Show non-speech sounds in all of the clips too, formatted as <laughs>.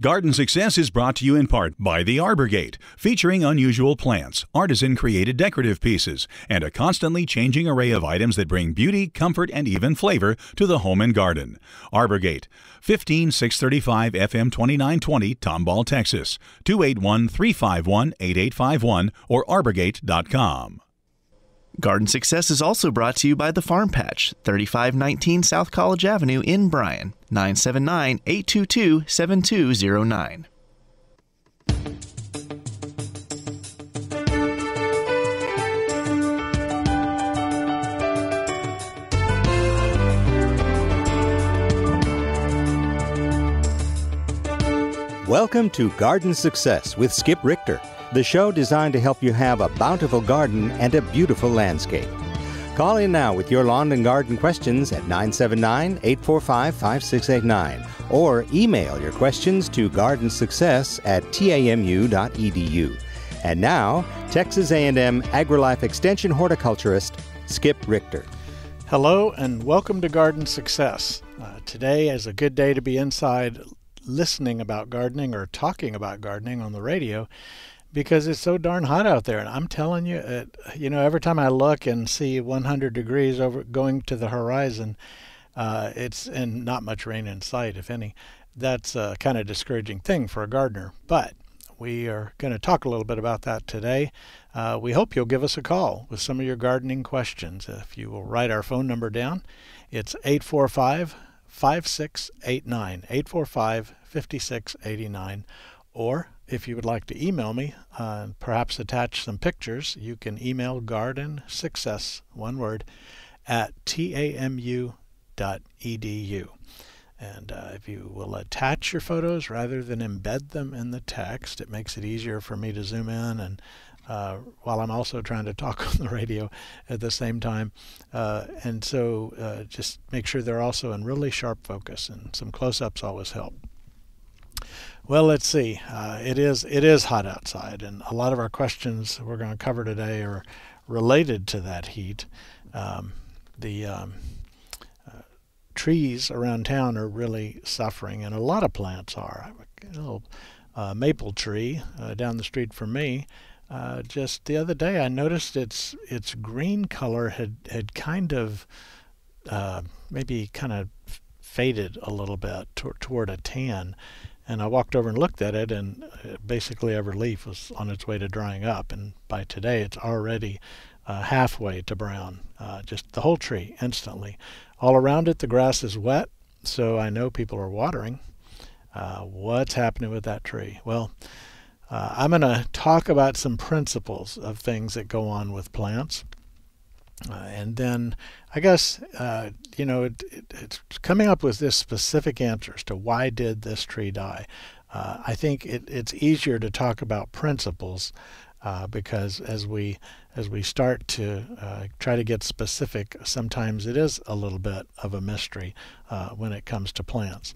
Garden Success is brought to you in part by The Arbor Gate, featuring unusual plants, artisan created decorative pieces, and a constantly changing array of items that bring beauty, comfort, and even flavor to the home and garden. Arbor Gate, 15635 FM 2920, Tomball, Texas, 281 351 8851, or arborgate.com. Garden Success is also brought to you by The Farm Patch, 3519 South College Avenue in Bryan, 979 822 7209. Welcome to Garden Success with Skip Richter the show designed to help you have a bountiful garden and a beautiful landscape. Call in now with your lawn and garden questions at 979 845 5689 or email your questions to gardensuccess at tamu.edu. And now, Texas A&M AgriLife Extension horticulturist Skip Richter. Hello and welcome to Garden Success. Uh, today is a good day to be inside listening about gardening or talking about gardening on the radio because it's so darn hot out there. And I'm telling you, it, you know, every time I look and see 100 degrees over going to the horizon, uh, it's and not much rain in sight, if any. That's a kind of discouraging thing for a gardener. But we are going to talk a little bit about that today. Uh, we hope you'll give us a call with some of your gardening questions. If you will write our phone number down, it's 845 5689. 845 5689. Or if you would like to email me, uh, perhaps attach some pictures, you can email garden success, one word, at tamu.edu. And uh, if you will attach your photos rather than embed them in the text, it makes it easier for me to zoom in and uh, while I'm also trying to talk <laughs> on the radio at the same time. Uh, and so uh, just make sure they're also in really sharp focus, and some close ups always help. Well, let's see. Uh, it is it is hot outside, and a lot of our questions we're going to cover today are related to that heat. Um, the um, uh, trees around town are really suffering, and a lot of plants are. A little uh, maple tree uh, down the street from me. Uh, just the other day, I noticed its its green color had had kind of uh, maybe kind of faded a little bit to, toward a tan and I walked over and looked at it, and uh, basically every leaf was on its way to drying up. And by today, it's already uh, halfway to brown. Uh, just the whole tree instantly. All around it, the grass is wet, so I know people are watering. Uh, what's happening with that tree? Well, uh, I'm going to talk about some principles of things that go on with plants. Uh, and then I guess, uh, you know, it, it, it's coming up with this specific answer as to why did this tree die. Uh, I think it, it's easier to talk about principles uh, because as we as we start to uh, try to get specific, sometimes it is a little bit of a mystery uh, when it comes to plants.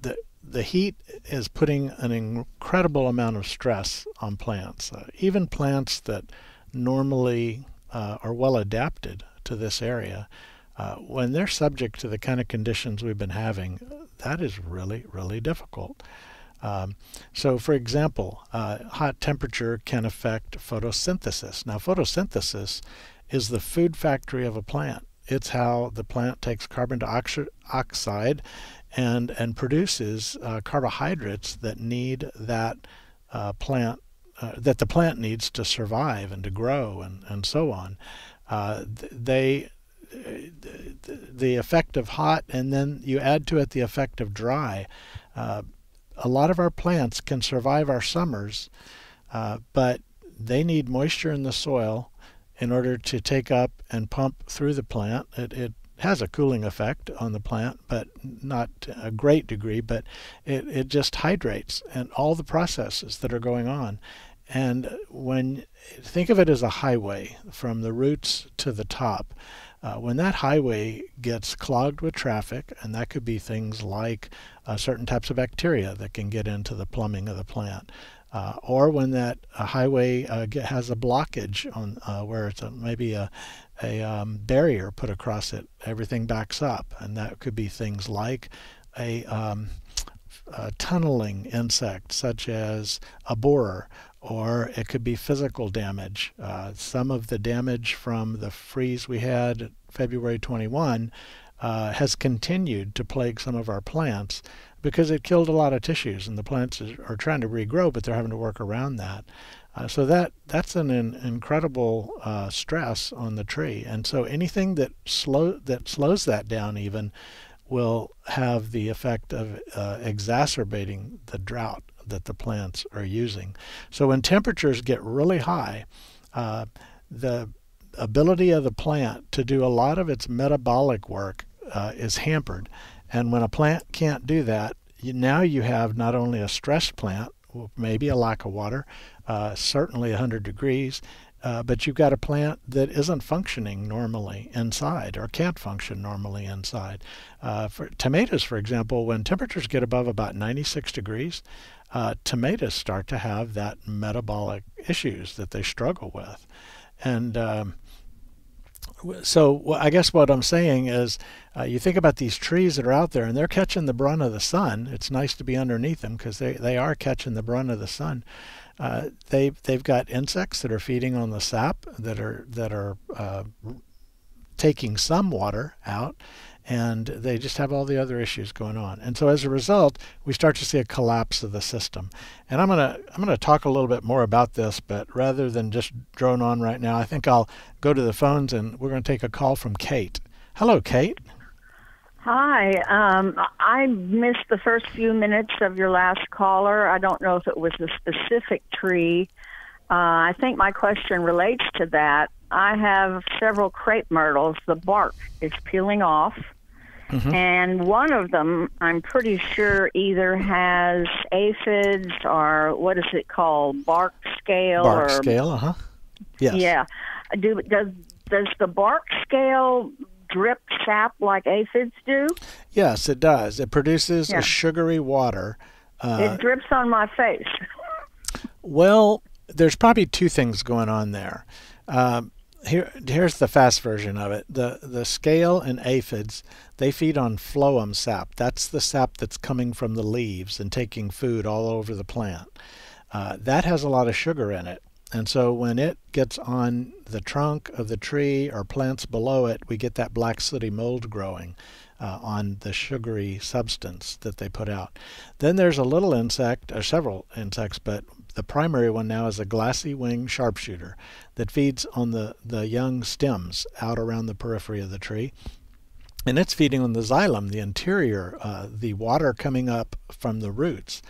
the the heat is putting an incredible amount of stress on plants, even plants that normally uh, are well adapted to this area, uh, when they're subject to the kind of conditions we've been having, that is really, really difficult. Um, so, for example, uh, hot temperature can affect photosynthesis. Now, photosynthesis is the food factory of a plant. It's how the plant takes carbon dioxide and and produces uh, carbohydrates that need that uh, plant uh, that the plant needs to survive and to grow and, and so on. Uh, they the effect of hot and then you add to it the effect of dry. Uh, a lot of our plants can survive our summers, uh, but they need moisture in the soil in order to take up and pump through the plant. It, it has a cooling effect on the plant, but not a great degree, but it, it just hydrates and all the processes that are going on. And when think of it as a highway from the roots to the top, uh, when that highway gets clogged with traffic, and that could be things like uh, certain types of bacteria that can get into the plumbing of the plant, uh, or when that highway uh, get, has a blockage on uh, where it's a, maybe a, a um, barrier put across it, everything backs up, and that could be things like a um, uh, tunneling insect such as a borer, or it could be physical damage. Uh, some of the damage from the freeze we had February 21 uh, has continued to plague some of our plants because it killed a lot of tissues, and the plants are trying to regrow, but they're having to work around that. Uh, so that that's an, an incredible uh, stress on the tree, and so anything that slow that slows that down even will have the effect of uh, exacerbating the drought that the plants are using. So when temperatures get really high, uh, the ability of the plant to do a lot of its metabolic work uh, is hampered. And when a plant can't do that, you, now you have not only a stressed plant, maybe a lack of water, uh, certainly 100 degrees, uh, but you've got a plant that isn't functioning normally inside or can't function normally inside. Uh, for tomatoes, for example, when temperatures get above about 96 degrees, uh, tomatoes start to have that metabolic issues that they struggle with. And um, so I guess what I'm saying is uh, you think about these trees that are out there and they're catching the brunt of the sun. It's nice to be underneath them because they, they are catching the brunt of the sun. Uh, they they've got insects that are feeding on the sap that are that are uh, taking some water out, and they just have all the other issues going on. And so as a result, we start to see a collapse of the system. And I'm gonna I'm gonna talk a little bit more about this, but rather than just drone on right now, I think I'll go to the phones and we're gonna take a call from Kate. Hello, Kate. Hi. Um, I missed the first few minutes of your last caller. I don't know if it was a specific tree. Uh, I think my question relates to that. I have several crepe myrtles. The bark is peeling off. Mm-hmm. And one of them, I'm pretty sure, either has aphids or what is it called, bark scale? Bark or, scale, uh huh. Yes. Yeah. Do does does the bark scale drip sap like aphids do? Yes, it does. It produces yeah. a sugary water. Uh, it drips on my face. <laughs> well, there's probably two things going on there. Um, here, here's the fast version of it. The the scale and aphids they feed on phloem sap. That's the sap that's coming from the leaves and taking food all over the plant. Uh, that has a lot of sugar in it. And so when it gets on the trunk of the tree or plants below it, we get that black sooty mold growing uh, on the sugary substance that they put out. Then there's a little insect, or several insects, but the primary one now is a glassy wing sharpshooter that feeds on the, the young stems out around the periphery of the tree. And it's feeding on the xylem, the interior, uh, the water coming up from the roots.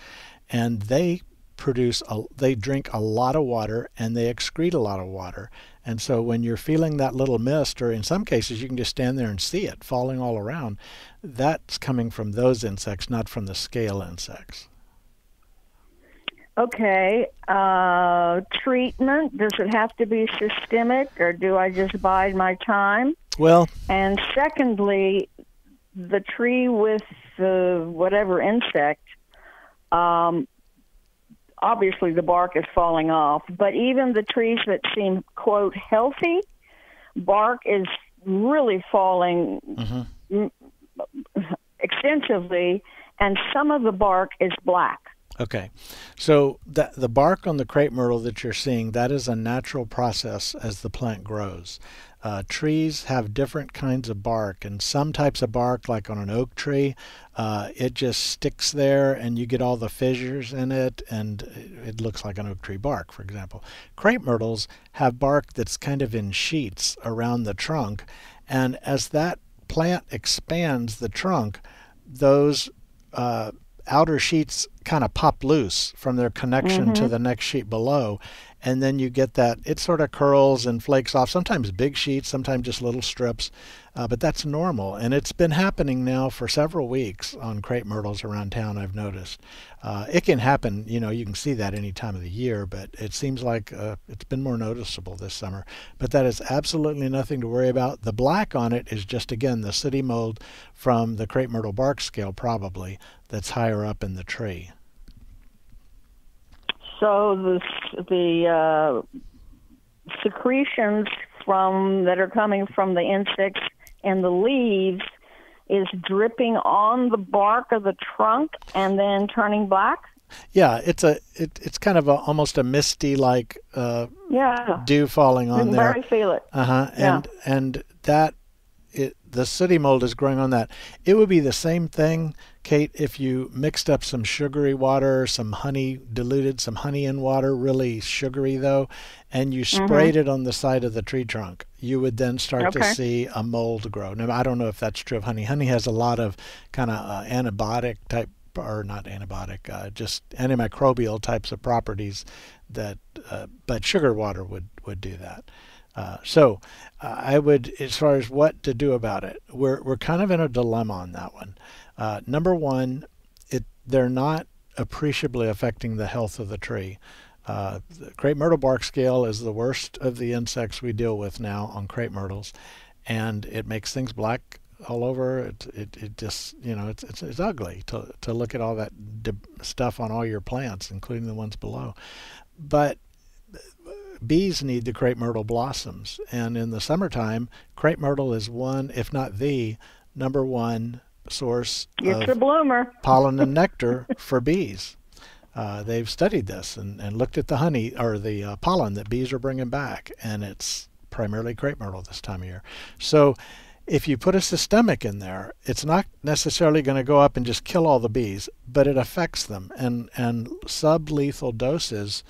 And they produce a, they drink a lot of water and they excrete a lot of water. And so when you're feeling that little mist, or in some cases you can just stand there and see it falling all around, that's coming from those insects, not from the scale insects. Okay. Uh, treatment, does it have to be systemic or do I just bide my time? Well, and secondly, the tree with the whatever insect, um, obviously the bark is falling off, but even the trees that seem, quote, healthy, bark is really falling mm-hmm. extensively, and some of the bark is black. Okay, so the the bark on the crepe myrtle that you're seeing, that is a natural process as the plant grows. Uh, trees have different kinds of bark, and some types of bark, like on an oak tree, uh, it just sticks there and you get all the fissures in it, and it looks like an oak tree bark, for example. Crepe myrtles have bark that's kind of in sheets around the trunk, and as that plant expands the trunk, those uh, outer sheets kind of pop loose from their connection mm-hmm. to the next sheet below and then you get that it sort of curls and flakes off sometimes big sheets sometimes just little strips uh, but that's normal. And it's been happening now for several weeks on crepe myrtles around town i've noticed. Uh, it can happen you know you can see that any time of the year but it seems like uh, it's been more noticeable this summer. But that is absolutely nothing to worry about. The black on it is just again the sooty mold from the crepe myrtle bark scale probably that's higher up in the tree so the the uh, secretions from that are coming from the insects and the leaves is dripping on the bark of the trunk and then turning black? Yeah, it's a it, it's kind of a, almost a misty like uh, yeah dew falling on there. very feel it. Uh huh. Yeah. And and that it the sooty mold is growing on that. It would be the same thing, Kate, if you mixed up some sugary water, some honey diluted some honey in water, really sugary though, and you Mm-hmm. sprayed it on the side of the tree trunk. You would then start to see a mold grow. Now I don't know if that's true of honey. Honey has a lot of kind of uh, antibiotic type or not antibiotic, uh, just antimicrobial types of properties that, uh, but sugar water would would do that. Uh, so uh, I would, as far as what to do about it, we're we're kind of in a dilemma on that one. Uh, number one, it they're not appreciably affecting the health of the tree. Uh, the crepe myrtle bark scale is the worst of the insects we deal with now on crepe myrtles, and it makes things black all over. It it, it just you know it's, it's it's ugly to to look at all that stuff on all your plants, including the ones below. But bees need the crepe myrtle blossoms, and in the summertime, crepe myrtle is one, if not the number one source It's of a bloomer. <laughs> pollen and nectar for bees. Uh, they've studied this and, and looked at the honey or the uh, pollen that bees are bringing back, and it's primarily crepe myrtle this time of year. So, if you put a systemic in there, it's not necessarily going to go up and just kill all the bees, but it affects them, and and sublethal doses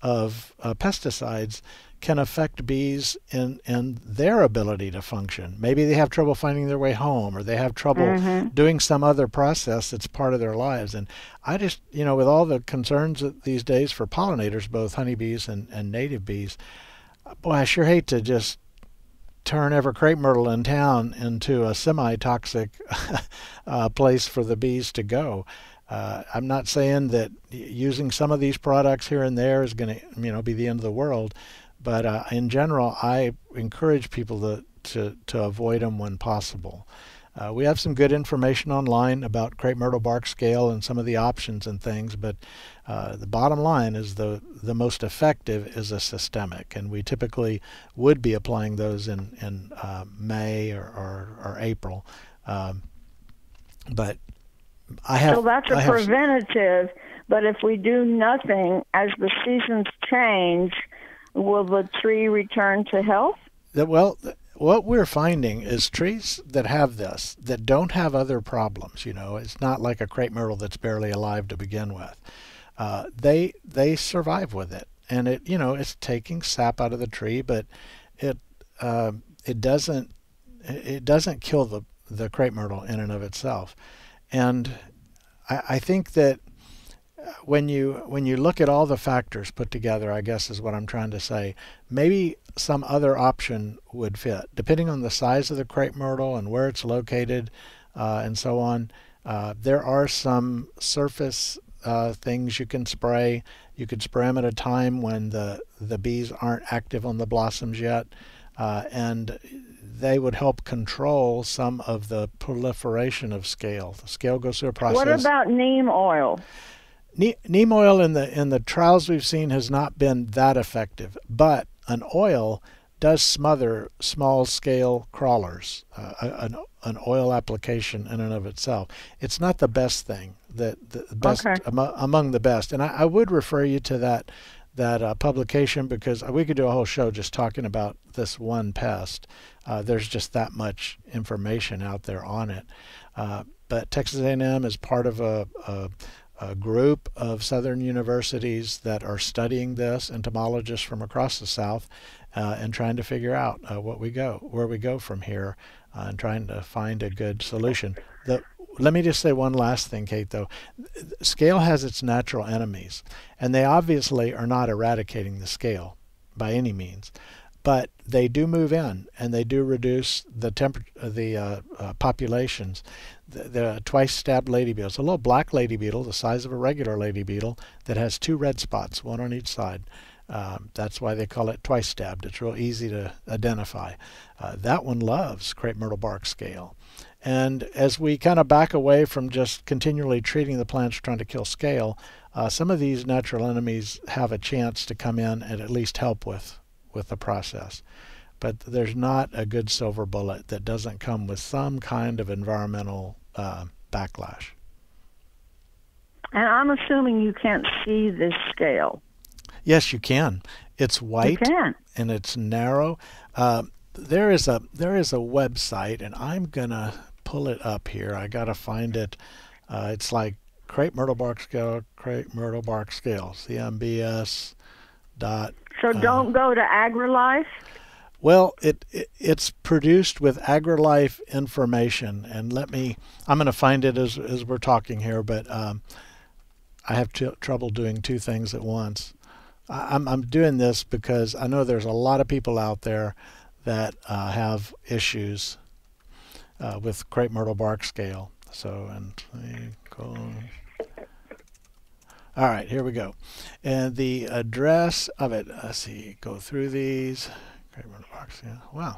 of uh, pesticides can affect bees in, in their ability to function. Maybe they have trouble finding their way home or they have trouble doing some other process that's part of their lives. And I just, you know, with all the concerns these days for pollinators, both honeybees and, and native bees, boy, I sure hate to just turn every crepe myrtle in town into a semi-toxic <laughs> uh, place for the bees to go. Uh, I'm not saying that using some of these products here and there is going to, you know, be the end of the world, but uh, in general, I encourage people to to, to avoid them when possible. Uh, we have some good information online about crepe myrtle bark scale and some of the options and things, but uh, the bottom line is the the most effective is a systemic, and we typically would be applying those in in uh, May or, or, or April. Um, but I have So that's a I have- preventative. But if we do nothing as the seasons change, will the tree return to health? well what we're finding is trees that have this that don't have other problems you know it's not like a crepe myrtle that's barely alive to begin with. Uh, they they survive with it. And it you know it's taking sap out of the tree but it uh, it doesn't it doesn't kill the the crepe myrtle in and of itself. And I, I think that when you when you look at all the factors put together, I guess is what I'm trying to say. Maybe some other option would fit, depending on the size of the crepe myrtle and where it's located, uh, and so on. Uh, there are some surface uh, things you can spray. You could spray them at a time when the the bees aren't active on the blossoms yet, uh, and they would help control some of the proliferation of scale. The scale goes through a process. What about neem oil? Ne- neem oil in the in the trials we've seen has not been that effective, but an oil does smother small scale crawlers. Uh, an an oil application in and of itself, it's not the best thing that the best Okay. amo- among the best. And I, I would refer you to that that uh, publication because we could do a whole show just talking about this one pest. Uh, there's just that much information out there on it. Uh, but Texas A&M is part of a, a a group of southern universities that are studying this, entomologists from across the South, uh, and trying to figure out uh, what we go, where we go from here, uh, and trying to find a good solution. The, let me just say one last thing, Kate. Though, scale has its natural enemies, and they obviously are not eradicating the scale by any means, but they do move in and they do reduce the temper, the uh, uh, populations the, twice stabbed lady beetle. It's a little black lady beetle, the size of a regular lady beetle, that has two red spots, one on each side. Um, that's why they call it twice stabbed. It's real easy to identify. Uh, that one loves crepe myrtle bark scale. And as we kind of back away from just continually treating the plants trying to kill scale, uh, some of these natural enemies have a chance to come in and at least help with with the process. but there's not a good silver bullet that doesn't come with some kind of environmental uh, backlash. And I'm assuming you can't see this scale. Yes, you can. It's white and it's narrow. Uh, there is a there is a website, and I'm gonna pull it up here. I gotta find it. Uh, it's like crepe myrtle bark scale, crepe myrtle bark scale, CMBS dot. So uh, don't go to AgriLife. Well, it, it, it's produced with AgriLife information, and let me. I'm going to find it as as we're talking here, but um, I have trouble doing two things at once. I, I'm I'm doing this because I know there's a lot of people out there that uh, have issues uh, with crepe myrtle bark scale. So and go. All right, here we go. And the address of it, let's see, go through these. Myrtle bark, yeah. Wow.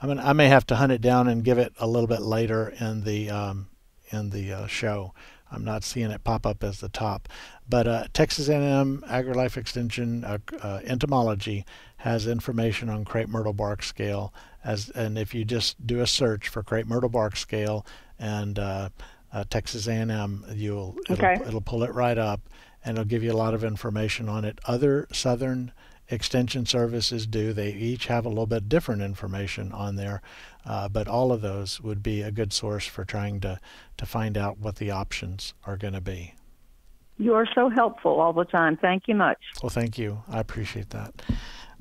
I mean, I may have to hunt it down and give it a little bit later in the um, in the uh, show. I'm not seeing it pop up as the top. But uh, Texas A&M AgriLife Extension uh, uh, entomology has information on crepe myrtle bark scale. As and if you just do a search for crepe myrtle bark scale and uh, uh, Texas A&M, you'll okay. it'll, it'll pull it right up and it'll give you a lot of information on it. Other southern extension services do. They each have a little bit different information on there, uh, but all of those would be a good source for trying to, to find out what the options are going to be. You are so helpful all the time. Thank you much. Well, thank you. I appreciate that.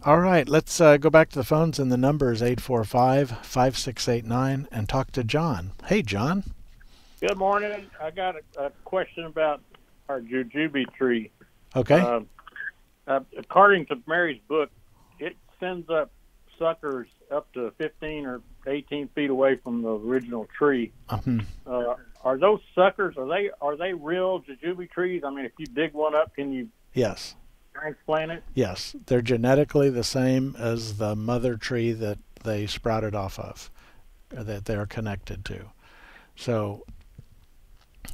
All right, let's uh, go back to the phones, and the number is 845 5689 and talk to John. Hey, John. Good morning. I got a, a question about our jujube tree. Okay. Uh, uh, according to Mary's book, it sends up suckers up to 15 or 18 feet away from the original tree. Uh-huh. Uh, are those suckers? Are they are they real jujube trees? I mean, if you dig one up, can you? Yes. Transplant it. Yes, they're genetically the same as the mother tree that they sprouted off of, that they're connected to. So,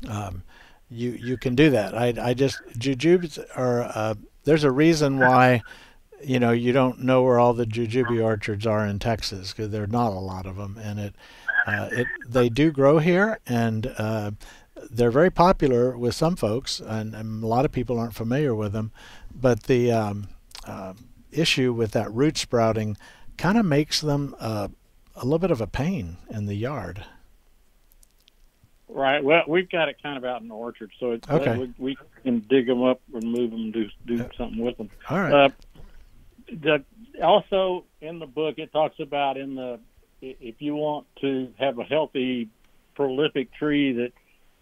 um, you you can do that. I I just jujubes are. Uh, there's a reason why you know you don't know where all the jujube orchards are in Texas because there are not a lot of them, and it uh, it they do grow here, and uh, they're very popular with some folks, and, and, a lot of people aren't familiar with them. But the um, uh, issue with that root sprouting kind of makes them uh, a little bit of a pain in the yard. Right. Well, we've got it kind of out in the orchard, so it's okay. we, we, can dig them up and move them, do do something with them. All right. Uh, the, also in the book, it talks about in the if you want to have a healthy, prolific tree, that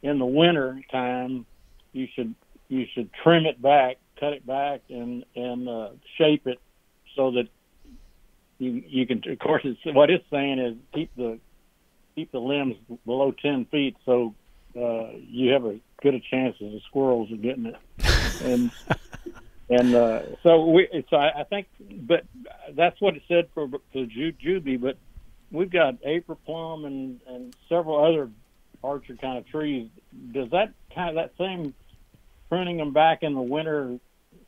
in the winter time you should you should trim it back, cut it back, and and uh, shape it so that you you can. Of course, it's what it's saying is keep the keep the limbs below ten feet, so uh, you have a good a chance as the squirrels are getting it. <laughs> And and uh, so we, so I, I think, but that's what it said for the jujube. But we've got April plum and and several other orchard kind of trees. Does that kind of that same pruning them back in the winter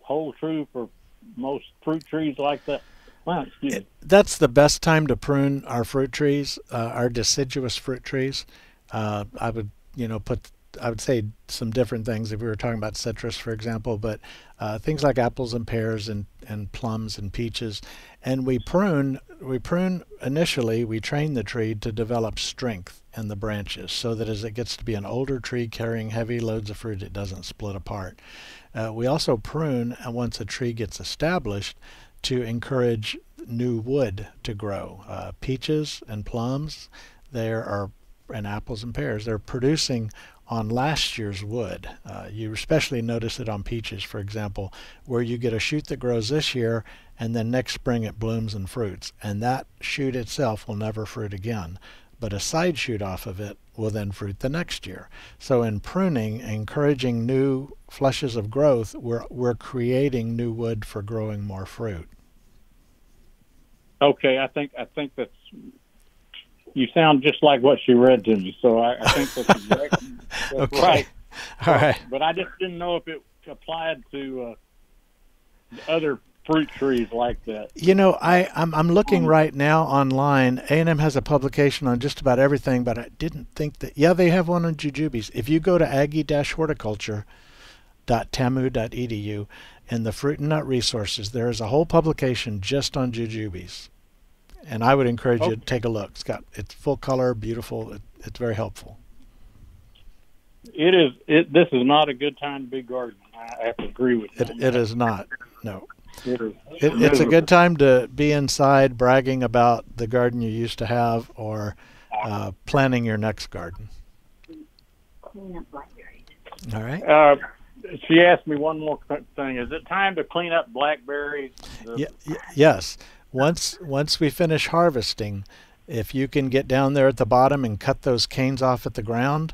hold true for most fruit trees like that? Well, it, that's the best time to prune our fruit trees, uh, our deciduous fruit trees. Uh, I would, you know, put I would say some different things if we were talking about citrus, for example, but uh, things like apples and pears and, and plums and peaches. And we prune, we prune initially, we train the tree to develop strength in the branches so that as it gets to be an older tree carrying heavy loads of fruit, it doesn't split apart. Uh, we also prune and once a tree gets established to encourage new wood to grow. Uh, peaches and plums, there are and apples and pears, they're producing on last year's wood. Uh, you especially notice it on peaches, for example, where you get a shoot that grows this year and then next spring it blooms and fruits. And that shoot itself will never fruit again. But a side shoot off of it will then fruit the next year. So in pruning, encouraging new flushes of growth, we're, we're creating new wood for growing more fruit. Okay, I think I think that's you sound just like what she read to me, so I, I think that's exactly <laughs> that's okay. right. All right. But I just didn't know if it applied to uh, other fruit trees like that. You know, I I'm, I'm looking right now online. A and M has a publication on just about everything, but I didn't think that. Yeah, they have one on jujubes. If you go to aggie-horticulture.tamu.edu in the fruit and nut resources, there is a whole publication just on jujubes, and I would encourage you to take a look. It's got it's full color, beautiful. It, it's very helpful. It is. It. This is not a good time to be gardening. I have to agree with you. It on it not. No. <laughs> It is. It, it's a good time to be inside bragging about the garden you used to have or uh, planning your next garden. All right. Uh, she asked me one more thing. Is it time to clean up blackberries? The- Y- y- yes. Once once we finish harvesting, if you can get down there at the bottom and cut those canes off at the ground,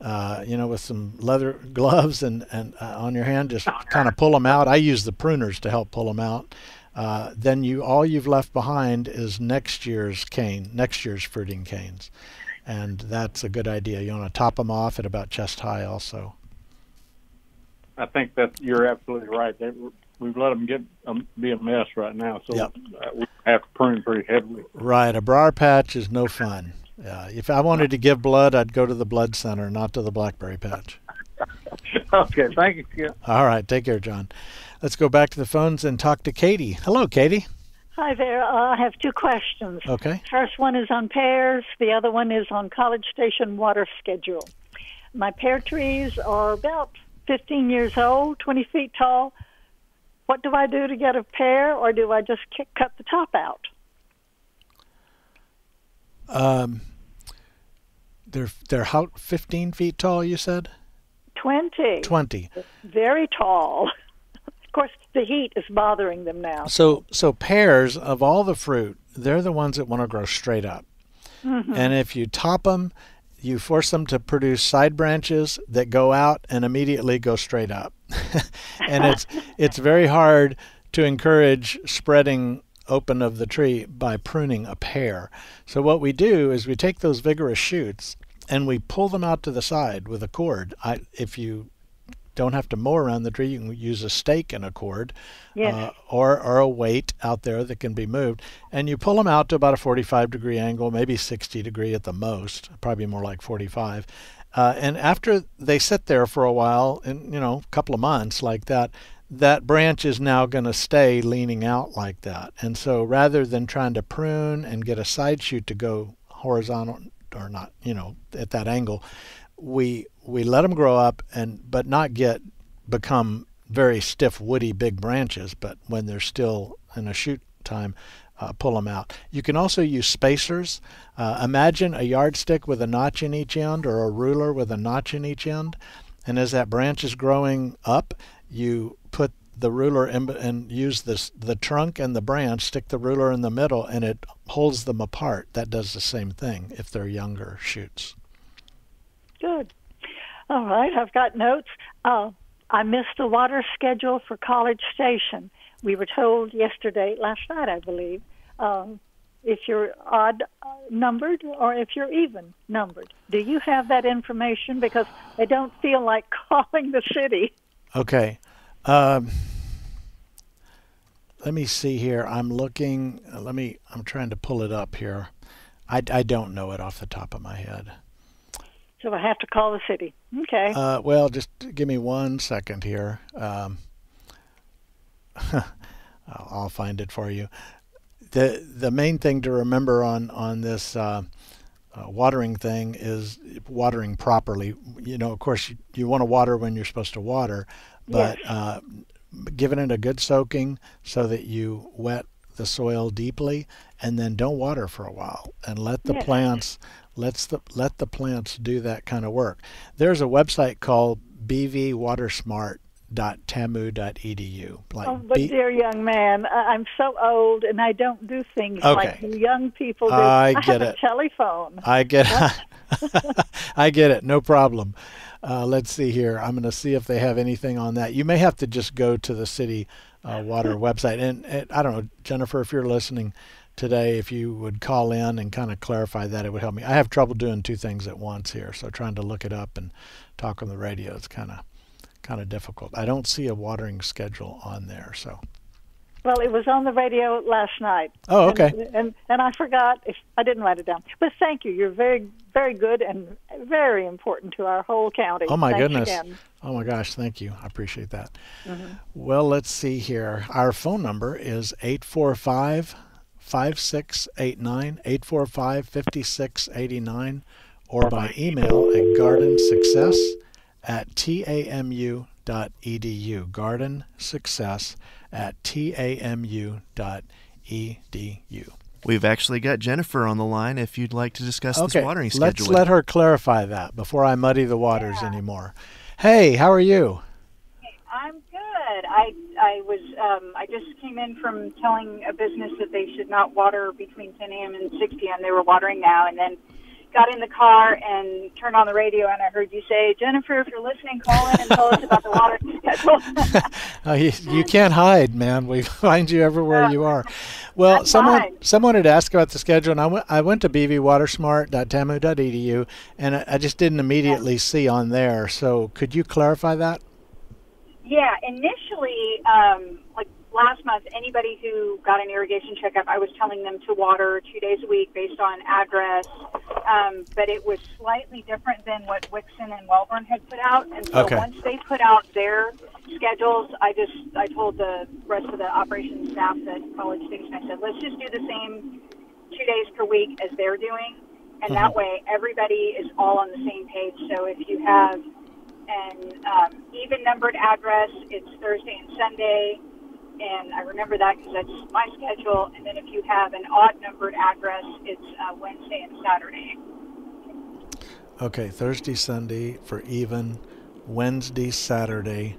uh, you know, with some leather <laughs> gloves and and uh, on your hand, just kind of pull them out. I use the pruners to help pull them out. Uh, then you all you've left behind is next year's cane, next year's fruiting canes, and that's a good idea. You want to top them off at about chest high, also. I think that you're absolutely right. They, we've let them get um, be a mess right now, so Yep. uh, we have to prune pretty heavily. Right, a briar patch is no fun. Yeah, if I wanted to give blood, I'd go to the blood center, not to the blackberry patch. <laughs> okay, thank you. Skip. All right, take care, John. Let's go back to the phones and talk to Katie. Hello, Katie. Hi there. Uh, I have two questions. Okay. First one is on pears. The other one is on College Station water schedule. My pear trees are about 15 years old, 20 feet tall. What do I do to get a pear, or do I just kick, cut the top out? Um, they're they're how 15 feet tall. You said 20. 20. Very tall. of course, the heat is bothering them now. So so pears of all the fruit, they're the ones that want to grow straight up. And if you top them, you force them to produce side branches that go out and immediately go straight up. <laughs> and it's <laughs> it's very hard to encourage spreading open of the tree by pruning a pear. So what we do is we take those vigorous shoots and we pull them out to the side with a cord. I, if you don't have to mow around the tree, you can use a stake and a cord Yes. uh, or, or a weight out there that can be moved. And you pull them out to about a 45 degree angle, maybe 60 degree at the most, probably more like 45. Uh, and after they sit there for a while, in you know, a couple of months like that, that branch is now going to stay leaning out like that. And so rather than trying to prune and get a side shoot to go horizontal or not, you know, at that angle, we we let them grow up and but not get become very stiff, woody, big branches. But when they're still in a shoot time, uh, pull them out. You can also use spacers. Uh, imagine a yardstick with a notch in each end, or a ruler with a notch in each end. And as that branch is growing up, you put the ruler in and use this the trunk and the branch. Stick the ruler in the middle, and it holds them apart. That does the same thing if they're younger shoots. Good. <laughs> All right, I've got notes. Uh, I missed the water schedule for College Station. We were told yesterday, last night, I believe, um, if you're odd uh, numbered or if you're even numbered. Do you have that information? Because I don't feel like <laughs> calling the city. Okay. Um, let me see here. I'm looking. uh, Let me. I'm trying to pull it up here. I, I don't know it off the top of my head. So I have to call the city. Okay. Uh, well, just give me one second here. Um, <laughs> I'll, I'll find it for you. the The main thing to remember on on this uh, uh, watering thing is watering properly. You know, of course, you, you want to water when you're supposed to water, but uh, giving it a good soaking so that you wet the soil deeply, and then don't water for a while, and let the Yes. plants let's the let the plants do that kind of work. There's a website called bvwatersmart.tamu.edu. Like Oh, but B- dear young man, I- I'm so old and I don't do things like Okay. you young people do. I have get a it. telephone. I get <laughs> I get it. No problem. Uh, let's see here. I'm going to see if they have anything on that. You may have to just go to the city uh, water website. And, and I don't know, Jennifer, if you're listening today, if you would call in and kind of clarify that, it would help me. I have trouble doing two things at once here, so trying to look it up and talk on the radio is kind of kind of difficult. I don't see a watering schedule on there, so Well, it was on the radio last night. Oh, okay. And and, and I forgot if I didn't write it down. But thank you. You're very very good and very important to our whole county. Oh my Thanks goodness. Again. Oh my gosh, thank you. I appreciate that. Mm-hmm. Well, let's see here. Our phone number is 845 5689, 845 5689, or by email at gardensuccess at tamu.edu. Garden success at tamu.edu. We've actually got Jennifer on the line if you'd like to discuss Okay, this watering schedule. let's let her clarify that before I muddy the waters anymore. Hey, how are you? I'm good. I I was um, I just came in from telling a business that they should not water between 10 a.m. and 6 p.m. They were watering now, and then got in the car and turned on the radio, and I heard you say, Jennifer, if you're listening, call in and tell us about the water schedule. Uh, <laughs> you, you can't hide, man. We <laughs> find you everywhere you are. Well, That's someone fine. someone had asked about the schedule, and I went I went to bvwatersmart.tamu.edu, and I, I just didn't immediately see on there. So could you clarify that? Yeah, initially, um, like last month, anybody who got an irrigation checkup, I was telling them to water two days a week based on address. Um, but it was slightly different than what Wickson and Wellborn had put out. And so Okay. once they put out their schedules, I just I told the rest of the operations staff at College Station, I said, let's just do the same two days per week as they're doing. And that way, everybody is all on the same page. So if you have an um, even numbered address, it's Thursday and Sunday. And I remember that because that's my schedule. And then if you have an odd numbered address, it's uh, Wednesday and Saturday. Okay, Thursday, Sunday for even, Wednesday, Saturday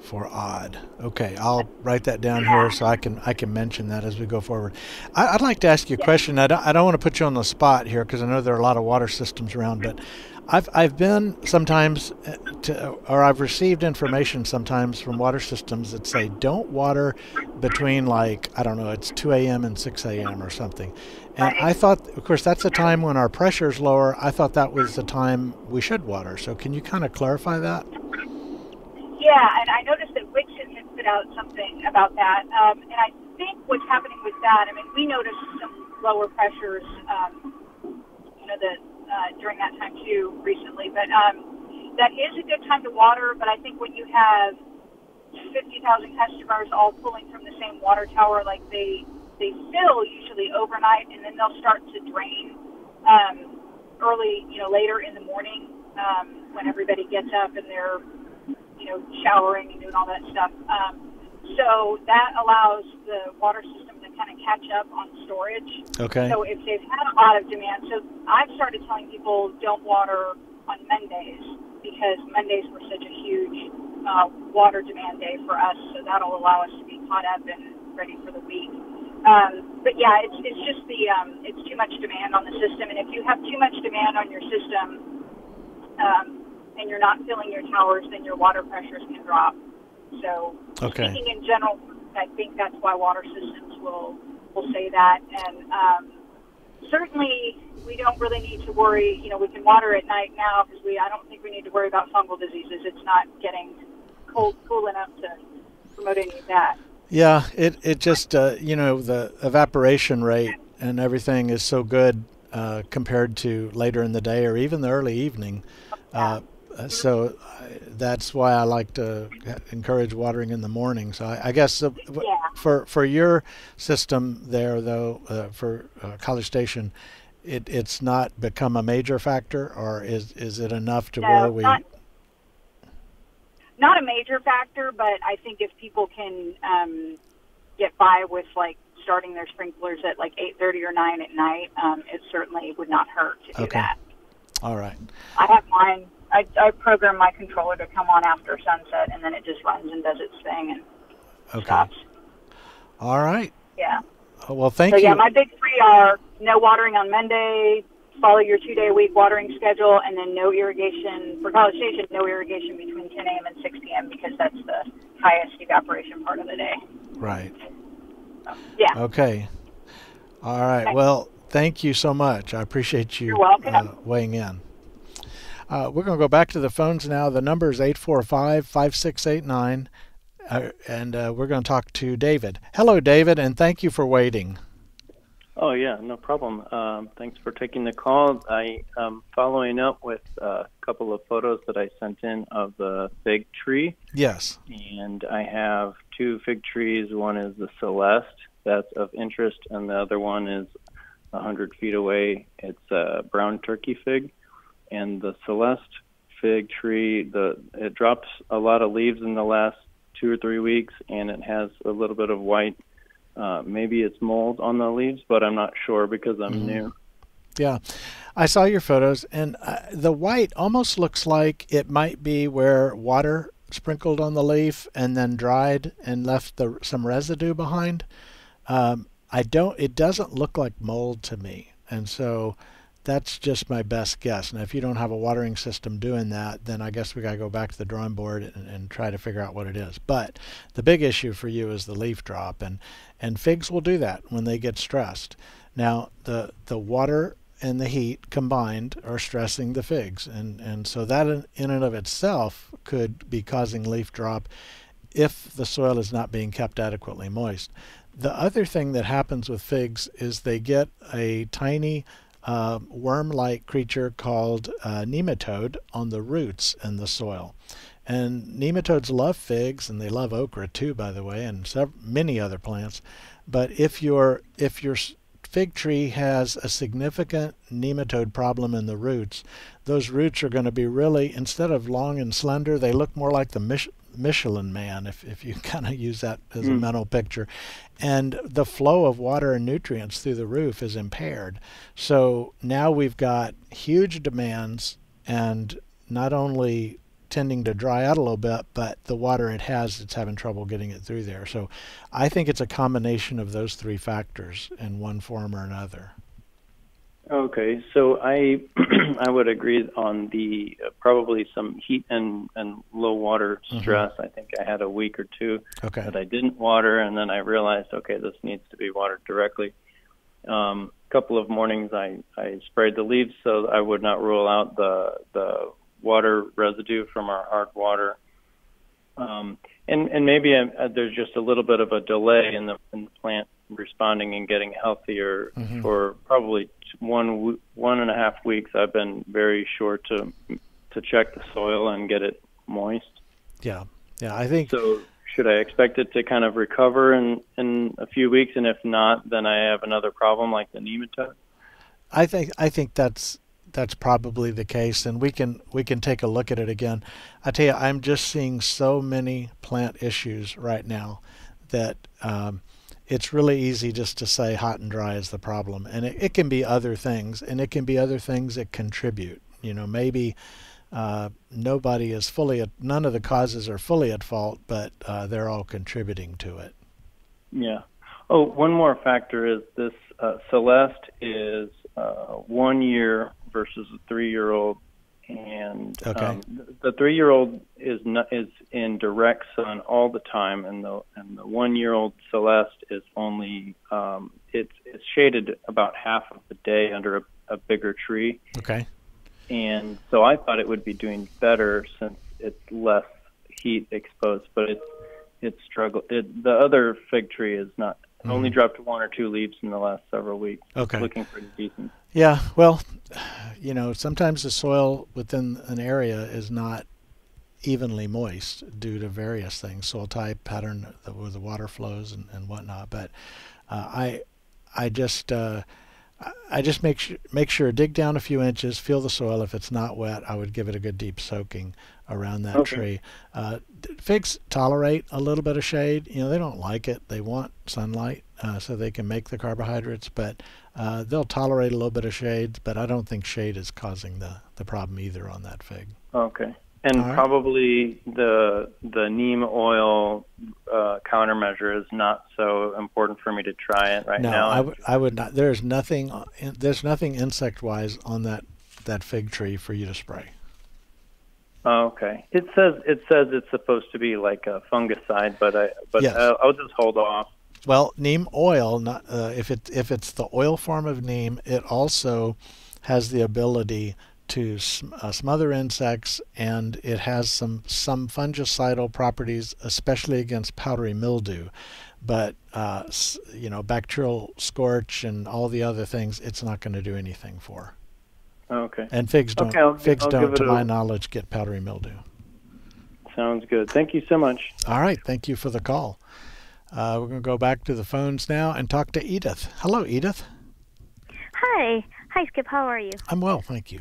for odd. Okay, I'll write that down here so I can I can mention that as we go forward. I, I'd like to ask you a question. I don't, I don't want to put you on the spot here because I know there are a lot of water systems around, but I've I've been sometimes uh, to, or I've received information sometimes from water systems that say don't water between like I don't know it's 2 a.m. and 6 a.m. or something. And I thought, of course, that's a time when our pressure is lower. I thought that was the time we should water. So can you kind of clarify that? Yeah, and I noticed that Wickson had put out something about that. Um, and I think what's happening with that, I mean, we noticed some lower pressures, um, you know, the, uh, during that time too recently. But um, that is a good time to water. But I think when you have 50,000 customers all pulling from the same water tower, like they they fill usually overnight, and then they'll start to drain um, early, you know, later in the morning um, when everybody gets up and they're you know, showering and doing all that stuff. Um, so that allows the water system to kind of catch up on storage. Okay. So if they've had a lot of demand, so I've started telling people don't water on Mondays because Mondays were such a huge uh, water demand day for us. So that'll allow us to be caught up and ready for the week. Um, but yeah, it's it's just the um, it's too much demand on the system, and if you have too much demand on your system, um, and you're not filling your towers, then your water pressures can drop. So, Okay. speaking in general, I think that's why water systems will will say that. And um, certainly, we don't really need to worry. You know, we can water at night now because we I don't think we need to worry about fungal diseases. It's not getting cold cool enough to promote any of that. Yeah, it it just uh, you know the evaporation rate and everything is so good uh, compared to later in the day or even the early evening. Uh, so that's why I like to encourage watering in the morning. So I, I guess uh, w- Yeah. for for your system there though uh, for uh, College Station, it it's not become a major factor, or is is it enough to No, where we? not- Not a major factor, but I think if people can um, get by with like starting their sprinklers at like 8:30 or 9 at night, um, it certainly would not hurt to do Okay. that. All right. I have mine. I, I program my controller to come on after sunset, and then it just runs and does its thing and Okay. stops. All right. Yeah. Uh, Well, thank so you. yeah, my big three are no watering on Monday, follow your two-day-a-week watering schedule, and then no irrigation for College Station. No irrigation between 10 a.m. and 6 p.m. because that's the highest evaporation part of the day. right. Yeah. Okay. All right. Okay. Well, thank you so much. I appreciate you. Uh, weighing in. Uh, we're going to go back to the phones now. The number is 845 5689. uh, and uh, we're going to talk to David. Hello, David, and thank you for waiting. Oh yeah, no problem. Um, thanks for taking the call. I am following up with a couple of photos that I sent in of the fig tree. Yes. And I have two fig trees. One is the Celeste, that's of interest, and the other one is a hundred feet away. It's a brown turkey fig, and the Celeste fig tree, the it drops a lot of leaves in the last two or three weeks, and it has a little bit of white uh, maybe it's mold on the leaves, but I'm not sure because I'm mm-hmm. new. Yeah, I saw your photos, and uh, the white almost looks like it might be where water sprinkled on the leaf and then dried and left the, some residue behind. Um, I don't. It doesn't look like mold to me, and so that's just my best guess. And if you don't have a watering system doing that, then I guess we got to go back to the drawing board and, and, try to figure out what it is. But the big issue for you is the leaf drop, and and figs will do that when they get stressed. Now the the water and the heat combined are stressing the figs, and and so that in, in and of itself could be causing leaf drop if the soil is not being kept adequately moist. The other thing that happens with figs is they get a tiny uh, worm-like creature called uh, nematode on the roots in the soil. And nematodes love figs, and they love okra too, by the way, and many other plants. But if your if your fig tree has a significant nematode problem in the roots, those roots are going to be really instead of long and slender, they look more like the Michelin man, if, if you <laughs> kind of use that as mm. a hmm. mental picture. And the flow of water and nutrients through the roof is impaired. So now we've got huge demands and not only tending to dry out a little bit, but the water it has, it's having trouble getting it through there. So I think it's a combination of those three factors in one form or another. Okay, so I <clears throat> I would agree on the uh, probably some heat and and low water mm-hmm. stress. Mm-hmm. I think I had a week or two okay. that I didn't water, and then I realized okay, this needs to be watered directly. Um, a couple of mornings I I sprayed the leaves so I would not rule out the the water residue from our hard water. Um, and and maybe I, uh, there's just a little bit of a delay in the, in the plant responding and getting healthier mm-hmm. for probably one one and a half weeks. I've been very sure to to check the soil and get it moist. Yeah, yeah. I think so. Should I expect it to kind of recover in in a few weeks, and if not, then I have another problem like the nematode. I think I think that's that's probably the case, and we can we can take a look at it again. I tell you, I'm just seeing so many plant issues right now that um, it's really easy just to say hot and dry is the problem. And it, it can be other things, and it can be other things that contribute. You know, maybe uh, nobody is fully at, none of the causes are fully at fault, but uh, they're all contributing to it. Yeah. Oh, one more factor is this uh, Celeste is uh, one year versus a three year old and okay. um, the three year old is not, is in direct sun all the time, and the and the one year old Celeste is only um, it's it's shaded about half of the day under a, a bigger tree. Okay. And so I thought it would be doing better since it's less heat exposed, but it's it's struggle. It, the other fig tree is not mm. only dropped one or two leaves in the last several weeks. Okay. Looking pretty decent. Yeah, well, you know, sometimes the soil within an area is not evenly moist due to various things, soil type, pattern where the water flows, and, and whatnot. But uh, I, I just, uh, I just make sure make sure dig down a few inches, feel the soil. If it's not wet, I would give it a good deep soaking around that okay. tree. Uh, figs tolerate a little bit of shade. You know, they don't like it. They want sunlight uh, so they can make the carbohydrates, but uh, they'll tolerate a little bit of shade. But I don't think shade is causing the, the problem either on that fig. Okay. And right. probably the the neem oil uh, countermeasure is not so important for me to try it right no, now. No, I would would not. There's nothing there's nothing insect wise on that that fig tree for you to spray. Oh, okay. It says it says it's supposed to be like a fungicide, but I but yes. I'll, I'll just hold off. Well, neem oil, not uh, if it if it's the oil form of neem, it also has the ability to sm- uh, smother insects, and it has some some fungicidal properties, especially against powdery mildew. But uh, you know, bacterial scorch and all the other things, it's not going to do anything for. Okay. And figs don't. Okay, I'll- figs I'll don't, to my a- knowledge, get powdery mildew. Sounds good. Thank you so much. All right. Thank you for the call. Uh, we're going to go back to the phones now and talk to Edith. Hello, Edith. Hi. Hi, Skip. How are you? I'm well, thank you.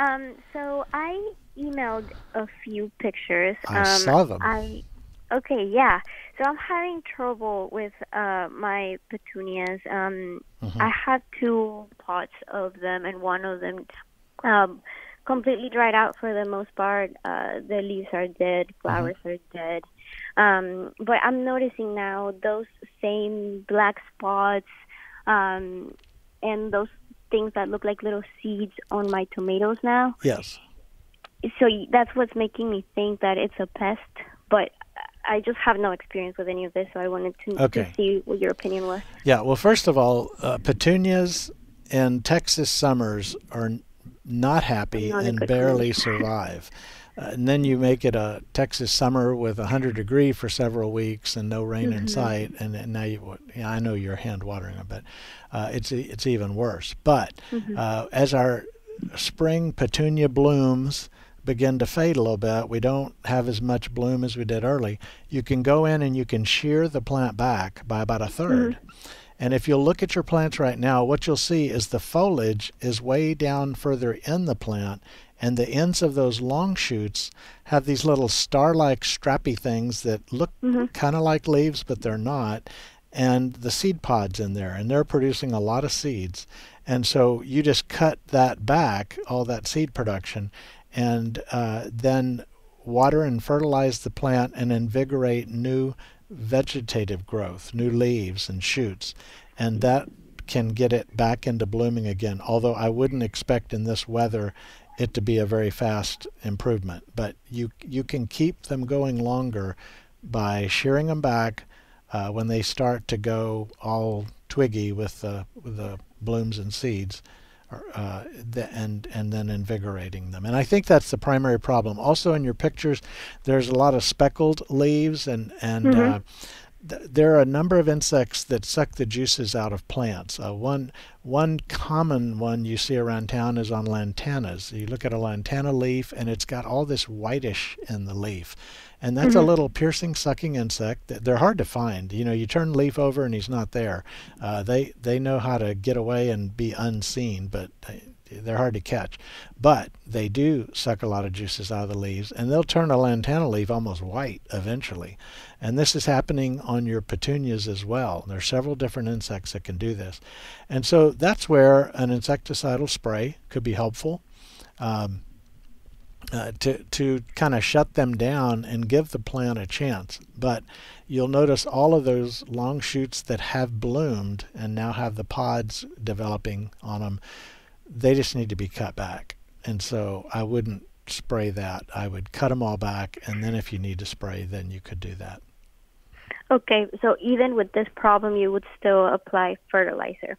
Um, so I emailed a few pictures. I um, saw them. I okay, yeah. So I'm having trouble with uh, my petunias. Um, Mhm. I have two pots of them, and one of them um, completely dried out for the most part. Uh, the leaves are dead, flowers are dead. Um, but I'm noticing now those same black spots um, and those things that look like little seeds on my tomatoes now. Yes. So that's what's making me think that it's a pest. But I just have no experience with any of this, so I wanted to, Okay. to see what your opinion was. Yeah, well, first of all, uh, petunias in Texas summers are not happy Not and barely <laughs> survive. Uh, and then you make it a Texas summer with 100 degree for several weeks and no rain in Mhm. sight, and, and now you, yeah, I know you're hand watering them, but uh, it's it's even worse. But Mhm. uh, as our spring petunia blooms begin to fade a little bit, we don't have as much bloom as we did early. You can go in and you can shear the plant back by about a 3rd And if you'll look at your plants right now, what you'll see is the foliage is way down further in the plant, and the ends of those long shoots have these little star-like strappy things that look kind of like leaves, but they're not. And the seed pods in there, and they're producing a lot of seeds. And so you just cut that back, all that seed production, and uh, then water and fertilize the plant and invigorate new vegetative growth, new leaves and shoots, and that can get it back into blooming again. Although I wouldn't expect in this weather it to be a very fast improvement, but you you can keep them going longer by shearing them back uh, when they start to go all twiggy with the with the blooms and seeds or, uh, the, and and then invigorating them. And I think that's the primary problem. Also, in your pictures, there's a lot of speckled leaves, and and Mhm. uh, th- there are a number of insects that suck the juices out of plants. Uh, one one common one you see around town is on lantanas. You look at a lantana leaf, and it's got all this whitish in the leaf. And that's a Mhm. little piercing, sucking insect. Th- They're hard to find. You know, you turn the leaf over and he's not there. Uh, they they know how to get away and be unseen, but they, they're hard to catch. But they do suck a lot of juices out of the leaves, and they'll turn a lantana leaf almost white eventually. And this is happening on your petunias as well. There are several different insects that can do this, and so that's where an insecticidal spray could be helpful. Um, uh, to to kind of shut them down and give the plant a chance. But you'll notice all of those long shoots that have bloomed and now have the pods developing on them, they just need to be cut back. And so I wouldn't spray that. I would cut them all back, and then if you need to spray, then you could do that. Okay, so even with this problem, you would still apply fertilizer.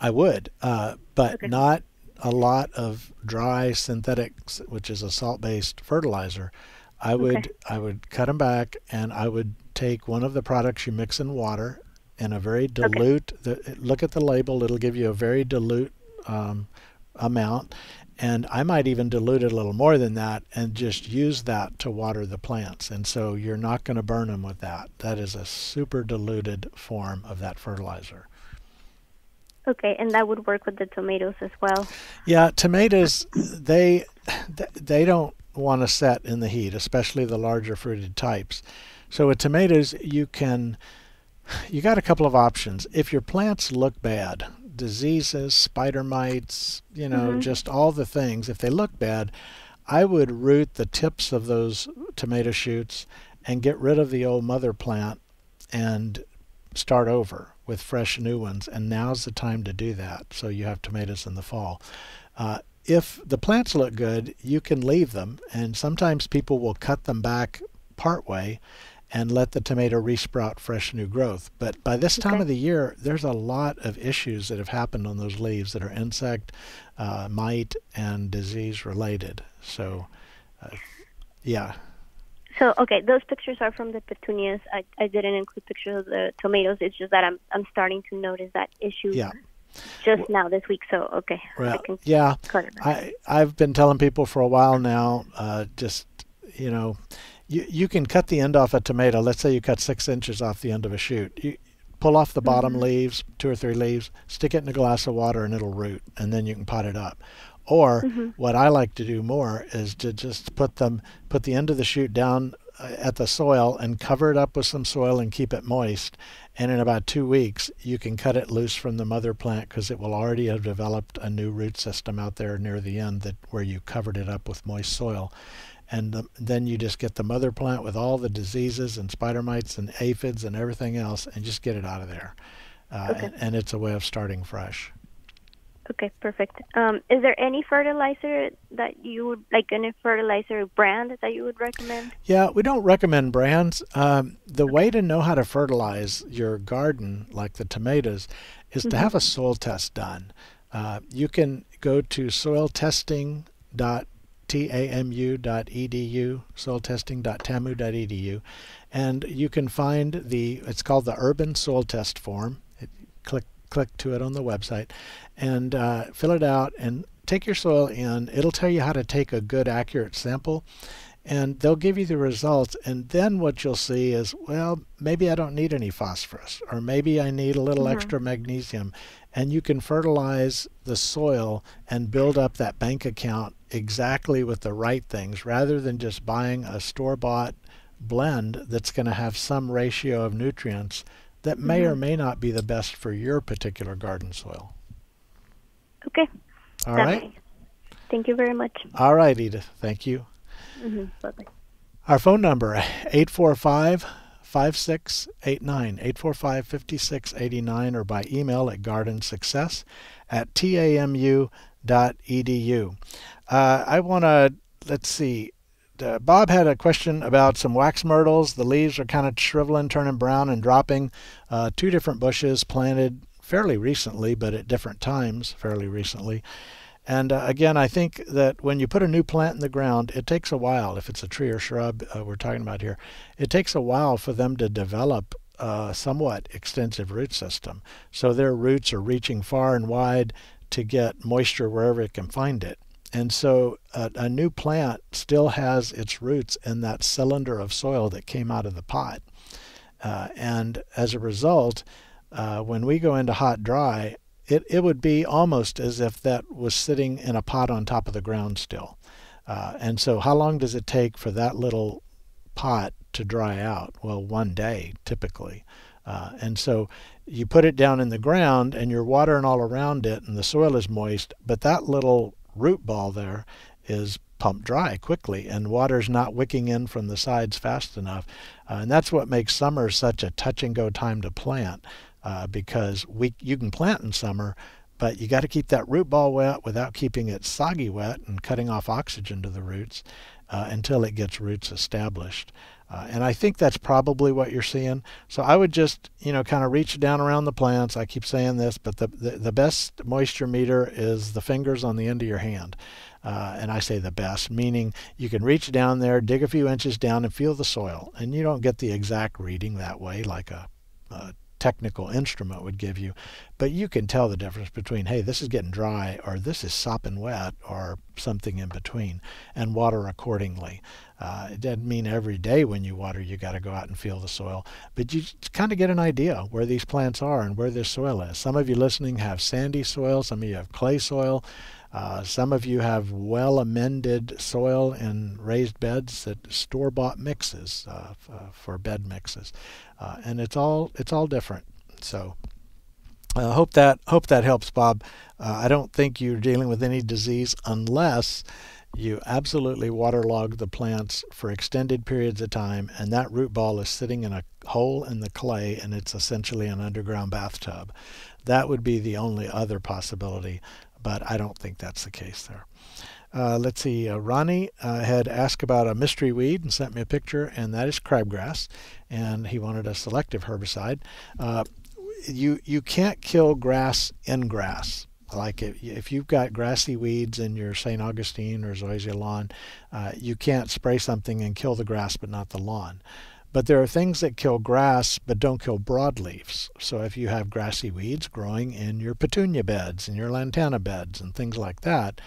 I would, uh, but Okay. not a lot of dry synthetics, which is a salt-based fertilizer. I would Okay. I would cut them back, and I would take one of the products you mix in water in a very dilute. The, look at the label; it'll give you a very dilute um, amount, and I might even dilute it a little more than that, and just use that to water the plants. And so you're not going to burn them with that. That is a super diluted form of that fertilizer. Okay, and that would work with the tomatoes as well. Yeah, tomatoes they they don't want to set in the heat, especially the larger fruited types. So with tomatoes, you can you got a couple of options. If your plants look bad, diseases, spider mites, you know, Mhm. just all the things, if they look bad, I would root the tips of those tomato shoots and get rid of the old mother plant and start over with fresh new ones. And now's the time to do that. So you have tomatoes in the fall. Uh, if the plants look good, you can leave them. And sometimes people will cut them back part way and let the tomato resprout fresh new growth. But by this time Okay. of the year, there's a lot of issues that have happened on those leaves that are insect, uh, mite, and disease related. So, uh, yeah. So okay, those pictures are from the petunias. I, I didn't include pictures of the tomatoes. It's just that I'm I'm starting to notice that issue Yeah. just now this week. So okay, I Well, can yeah. I I've been telling people for a while now. Uh, just you know, you you can cut the end off a tomato. Let's say you cut six inches off the end of a shoot. You pull off the bottom leaves, two or three leaves, stick it in a glass of water, and it'll root, and then you can pot it up. Or what I like to do more is to just put them put the end of the shoot down uh, at the soil and cover it up with some soil and keep it moist. And in about two weeks, you can cut it loose from the mother plant because it will already have developed a new root system out there near the end that where you covered it up with moist soil. And the, then you just get the mother plant with all the diseases and spider mites and aphids and everything else, and just get it out of there. Uh, Okay. and, and it's a way of starting fresh. Okay, perfect. Um, is there any fertilizer that you would like any fertilizer brand that you would recommend? Yeah, we don't recommend brands. Um, the way to know how to fertilize your garden, like the tomatoes, is to have a soil test done. Uh, you can go to soiltesting.tamu.edu, soiltesting.tamu.edu, and you can find the, it's called the Urban Soil Test Form. It, click click to it on the website and uh, fill it out and take your soil in. It'll tell you how to take a good, accurate sample and they'll give you the results. And then what you'll see is, well, maybe I don't need any phosphorus, or maybe I need a little extra magnesium. And you can fertilize the soil and build up that bank account exactly with the right things rather than just buying a store bought blend that's going to have some ratio of nutrients that may or may not be the best for your particular garden soil. Okay. All right. makes- Thank you very much. All right, Edith. Thank you. hmm Bye-bye. Our phone number 845 5689 845 5689 or by email at gardensuccess at tamu.edu. Uh, I want to let's see. Uh, Bob had a question about some wax myrtles. The leaves are kind of shriveling, turning brown, and dropping. Uh, two different bushes planted fairly recently, but at different times fairly recently. And uh, again, I think that when you put a new plant in the ground, it takes a while. If it's a tree or shrub uh, we're talking about here, it takes a while for them to develop a somewhat extensive root system. So their roots are reaching far and wide to get moisture wherever it can find it. And so a, a new plant still has its roots in that cylinder of soil that came out of the pot. Uh, and as a result, uh, when we go into hot dry, it, it would be almost as if that was sitting in a pot on top of the ground still. Uh, and so, how long does it take for that little pot to dry out? Well, one day typically. Uh, and so, you put it down in the ground and you're watering all around it, and the soil is moist, but that little root ball there is pumped dry quickly, and water's not wicking in from the sides fast enough. Uh, and that's what makes summer such a touch and go time to plant uh, because we you can plant in summer, but you got to keep that root ball wet without keeping it soggy wet and cutting off oxygen to the roots uh, until it gets roots established. Uh, and I think that's probably what you're seeing. So I would just, you know, kind of reach down around the plants. I keep saying this, but the, the, the best moisture meter is the fingers on the end of your hand. Uh, and I say the best, meaning you can reach down there, dig a few inches down, and feel the soil. And you don't get the exact reading that way, like a, a technical instrument would give you, but you can tell the difference between, hey, this is getting dry, or this is sopping wet, or something in between, and water accordingly. Uh, it doesn't mean every day when you water you got to go out and feel the soil, but you kind of get an idea where these plants are and where this soil is. Some of you listening have sandy soil, some of you have clay soil. Uh, some of you have well amended soil in raised beds that store bought mixes uh, uh, for bed mixes, uh, and it's all it's all different. So. I hope that hope that helps, Bob. Uh, I don't think you're dealing with any disease unless you absolutely waterlog the plants for extended periods of time, and that root ball is sitting in a hole in the clay, and it's essentially an underground bathtub. That would be the only other possibility, but I don't think that's the case there. Uh, let's see. Uh, Ronnie uh, had asked about a mystery weed and sent me a picture, and that is crabgrass, and he wanted a selective herbicide. Uh, you you can't kill grass in grass. Like if, if you've got grassy weeds in your St. Augustine or zoysia lawn, uh, you can't spray something and kill the grass but not the lawn. But there are things that kill grass but don't kill broadleafs. So if you have grassy weeds growing in your petunia beds and your lantana beds and things like that,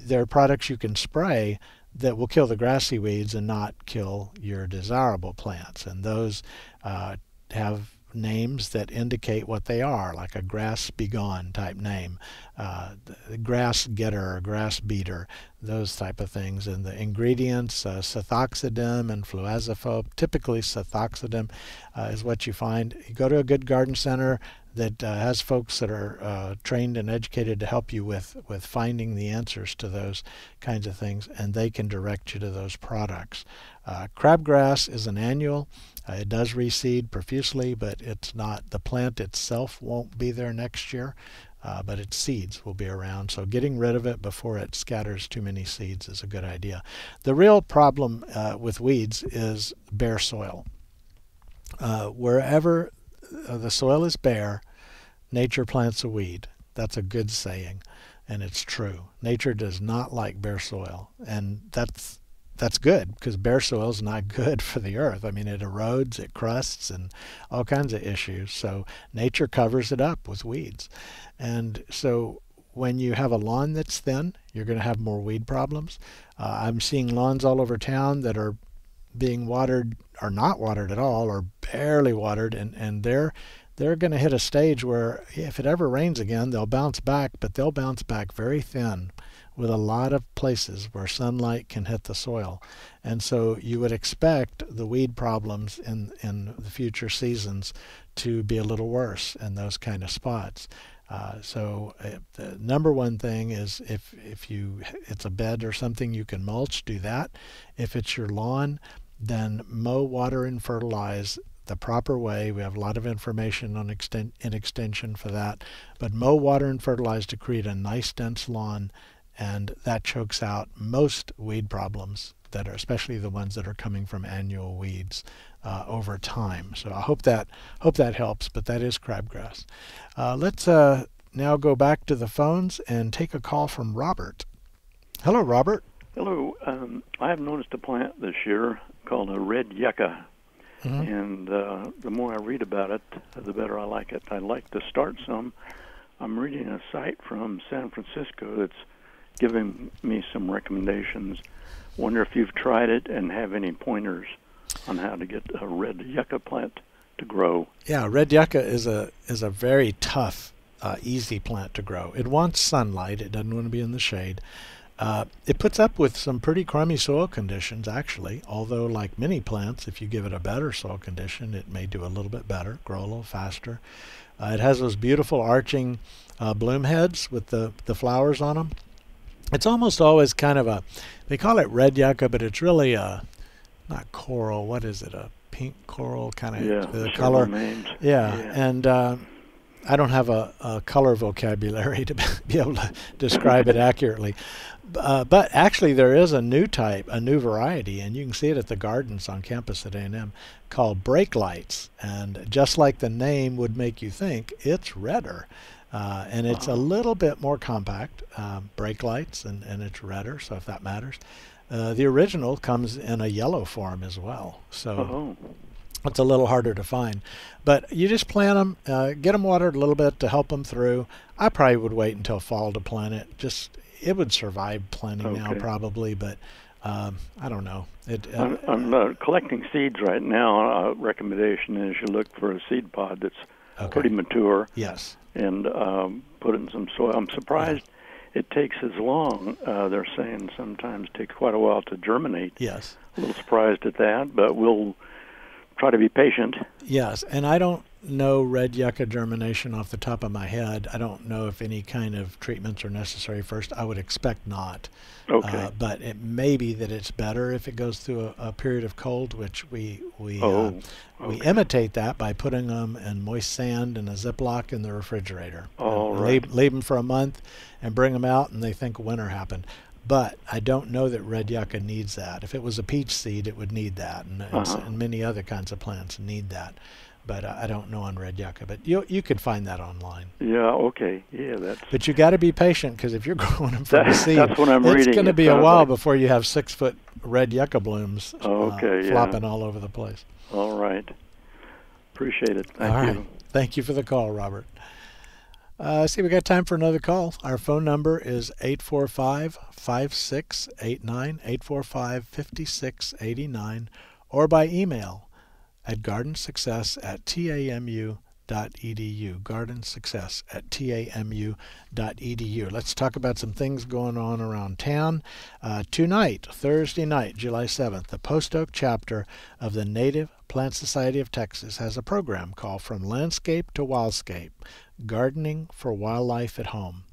there are products you can spray that will kill the grassy weeds and not kill your desirable plants. And those uh, have names that indicate what they are, like a grass begone type name, uh, grass getter, grass beater, those type of things. And the ingredients, uh, and fluazifop, typically sethoxydim uh, is what you find. You go to a good garden center that uh, has folks that are uh, trained and educated to help you with, with finding the answers to those kinds of things, and they can direct you to those products. Uh, crabgrass is an annual. Uh, it does reseed profusely, but it's not the plant itself won't be there next year, uh, but its seeds will be around. So getting rid of it before it scatters too many seeds is a good idea. The real problem uh, with weeds is bare soil. Uh, wherever uh, the soil is bare, nature plants a weed. That's a good saying, and it's true. Nature does not like bare soil, and that's that's good because bare soil is not good for the earth. I mean, it erodes, it crusts, and all kinds of issues. So nature covers it up with weeds. And so when you have a lawn that's thin, you're going to have more weed problems. Uh, I'm seeing lawns all over town that are being watered or not watered at all or barely watered, and, and they're they're going to hit a stage where if it ever rains again, they'll bounce back, but they'll bounce back very thin with a lot of places where sunlight can hit the soil. And so you would expect the weed problems in, in the future seasons to be a little worse in those kind of spots. Uh, so uh, the number one thing is if if you it's a bed or something you can mulch, do that. If it's your lawn, then mow, water, and fertilize the proper way. We have a lot of information on extent, in extension for that. But mow, water, and fertilize to create a nice dense lawn and that chokes out most weed problems that are especially the ones that are coming from annual weeds uh, over time. So I hope that hope that helps. But that is crabgrass. Uh, let's uh, now go back to the phones and take a call from Robert. Hello, Robert. Hello. Um, I have noticed a plant this year called a red yucca. Mm-hmm. And uh, the more I read about it, the better I like it. I'd like to start some. I'm reading a site from San Francisco that's giving me some recommendations. Wonder if you've tried it and have any pointers on how to get a red yucca plant to grow. Yeah, red yucca is a is a very tough, uh, easy plant to grow. It wants sunlight. It doesn't want to be in the shade. Uh, it puts up with some pretty crummy soil conditions, actually. Although, like many plants, if you give it a better soil condition, it may do a little bit better, grow a little faster. Uh, it has those beautiful arching uh, bloom heads with the the flowers on them it's almost always kind of a they call it red yucca but it's really a not coral what is it a pink coral kind of yeah, the color? yeah, yeah, and uh, I don't have a, a, color vocabulary <laughs> to be able to describe it <laughs> accurately. Uh, but actually there is a new type a new variety and you can see it at the gardens on campus at A&M called brake lights. And just like the name would make you think it's redder uh, and it's a little bit more compact, um, brake lights, and, and it's redder, so if that matters. Uh, the original comes in a yellow form as well, so oh. it's a little harder to find. But you just plant them, uh, get them watered a little bit to help them through. I probably would wait until fall to plant it. Just it would survive planting okay. now probably, but um, I don't know. It, uh, I'm, I'm uh, collecting seeds right now. A recommendation is you look for a seed pod that's okay. pretty mature. Yes and um, put it in some soil. I'm surprised it takes as long. Uh, they're saying sometimes takes quite a while to germinate. Yes. A little surprised at that, but we'll try to be patient. Yes, and I don't know red yucca germination off the top of my head. I don't know if any kind of treatments are necessary first. I would expect not. Okay. Uh, but it may be that it's better if it goes through a, a period of cold, which we we oh, uh, we imitate that by putting them in moist sand in a Ziploc in the refrigerator. All right. Leave, leave them for a month and bring them out, and they think winter happened. but I don't know that red yucca needs that. If it was a peach seed, it would need that, and, uh-huh. and many other kinds of plants need that. But uh, I don't know on red yucca. But you you could find that online. Yeah. Okay. Yeah. That's. But you got to be patient because if you're <laughs> growing them from that, seed, that's what I'm it's reading. going to be a while like- before you have six foot red yucca blooms Oh, uh, okay, yeah. flopping all over the place. All right. Appreciate it. Thank All you. right. Thank you for the call, Robert. Uh, see, we got time for another call. Our phone number is 845 5689, 845 5689, or by email at gardensuccess at tamu.edu. Gardensuccess at tamu.edu. Let's talk about some things going on around town. Uh, tonight, Thursday night, July 7th, the Post Oak chapter of the Native Plant Society of Texas has a program called From Landscape to Wildscape Gardening for Wildlife at Home.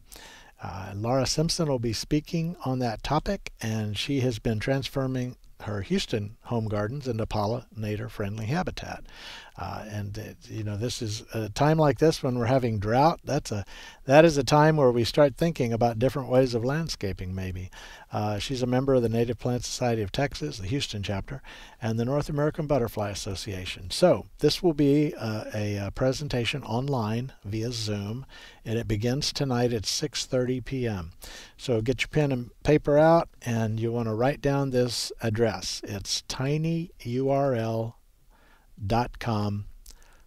Uh, Laura Simpson will be speaking on that topic, and she has been transforming her Houston home gardens and into pollinator friendly habitat. Uh, and it, you know, this is a time like this when we're having drought. That's a that is a time where we start thinking about different ways of landscaping. Maybe uh, she's a member of the Native Plant Society of Texas, the Houston chapter, and the North American Butterfly Association. So this will be uh, a, a presentation online via Zoom, and it begins tonight at 6:30 p.m. So get your pen and paper out, and you want to write down this address. It's tinyurl dot com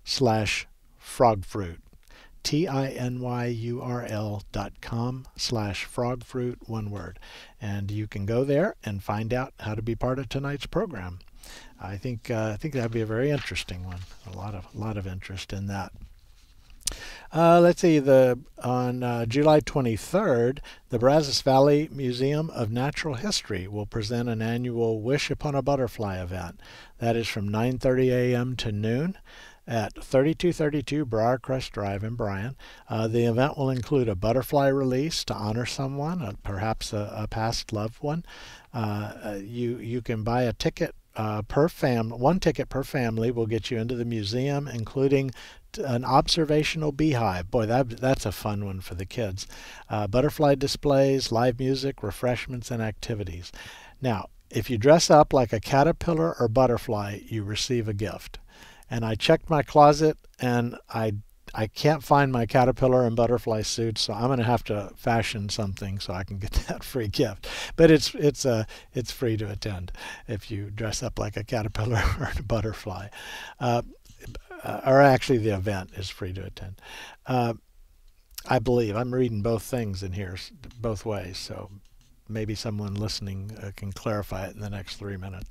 slash frogfruit. T-i-n-y-u-r-l dot com slash frogfruit one word. And you can go there and find out how to be part of tonight's program. I think uh, i think that'd be a very interesting one. A lot of a lot of interest in that uh, let's see. The on uh, July 23rd, the Brazos Valley Museum of Natural History will present an annual Wish Upon a Butterfly event. That is from 9:30 a.m. to noon at 3232 Briarcrest Drive in Bryan. Uh, the event will include a butterfly release to honor someone, uh, perhaps a, a past loved one. Uh, uh, you you can buy a ticket uh, per fam one ticket per family will get you into the museum, including an observational beehive. Boy, that that's a fun one for the kids. Uh, butterfly displays, live music, refreshments, and activities. Now, if you dress up like a caterpillar or butterfly, you receive a gift. And I checked my closet, and I I can't find my caterpillar and butterfly suits, so I'm going to have to fashion something so I can get <laughs> that free gift. But it's it's uh, it's free to attend if you dress up like a caterpillar <laughs> or a butterfly. Uh, uh, or actually, the event is free to attend. Uh, I believe I'm reading both things in here, both ways. So maybe someone listening uh, can clarify it in the next three minutes.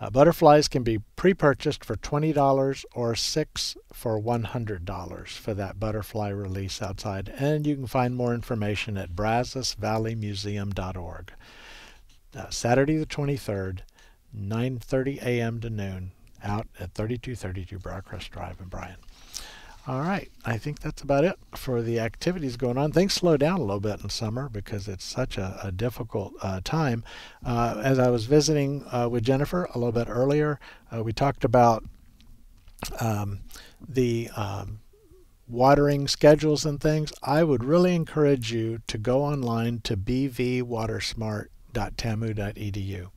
Uh, butterflies can be pre-purchased for $20 or 6 for $100 for that butterfly release outside. And you can find more information at brazosvalleymuseum.org. Uh, Saturday the 23rd, 9:30 a.m. to noon, out at 3232 Briarcrest Drive in Bryan. All right, I think that's about it for the activities going on. Things slow down a little bit in summer because it's such a, a difficult uh, time. Uh, as I was visiting uh, with Jennifer a little bit earlier, uh, we talked about um, the um, watering schedules and things. I would really encourage you to go online to bvwatersmart.tamu.edu.